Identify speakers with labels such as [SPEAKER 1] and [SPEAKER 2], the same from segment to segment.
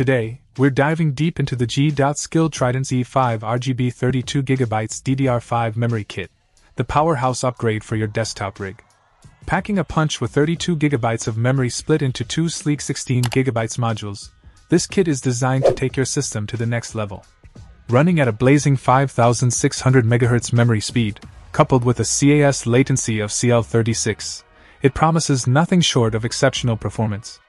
[SPEAKER 1] Today, we're diving deep into the G.Skill Trident Z5 RGB 32GB DDR5 memory kit, the powerhouse upgrade for your desktop rig. Packing a punch with 32GB of memory split into two sleek 16GB modules, this kit is designed to take your system to the next level. Running at a blazing 5600 MHz memory speed, coupled with a CAS latency of CL36, it promises nothing short of exceptional performance.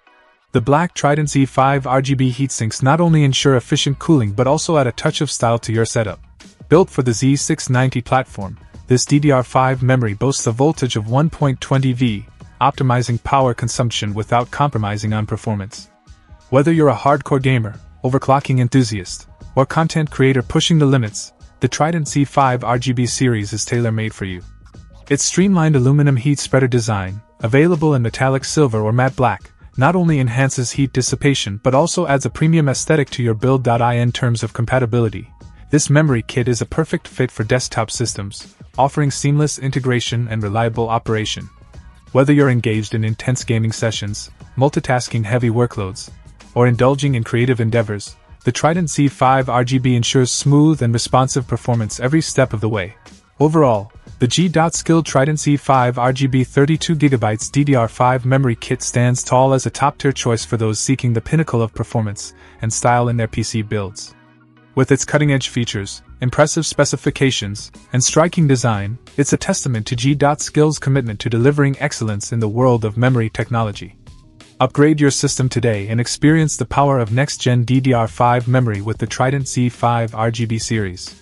[SPEAKER 1] The black Trident Z5 RGB heatsinks not only ensure efficient cooling but also add a touch of style to your setup. Built for the Z690 platform, this DDR5 memory boasts a voltage of 1.20 V, optimizing power consumption without compromising on performance. Whether you're a hardcore gamer, overclocking enthusiast, or content creator pushing the limits, the Trident Z5 RGB series is tailor made for you. Its streamlined aluminum heat spreader design, available in metallic silver or matte black, not only enhances heat dissipation but also adds a premium aesthetic to your build. In terms of compatibility, this memory kit is a perfect fit for desktop systems, offering seamless integration and reliable operation. Whether you're engaged in intense gaming sessions, multitasking heavy workloads, or indulging in creative endeavors, the Trident Z5 RGB ensures smooth and responsive performance every step of the way. Overall, the G.Skill Trident Z5 RGB 32GB DDR5 memory kit stands tall as a top tier choice for those seeking the pinnacle of performance and style in their PC builds. With its cutting edge features, impressive specifications, and striking design, it's a testament to G.Skill's commitment to delivering excellence in the world of memory technology. Upgrade your system today and experience the power of next gen DDR5 memory with the Trident Z5 RGB series.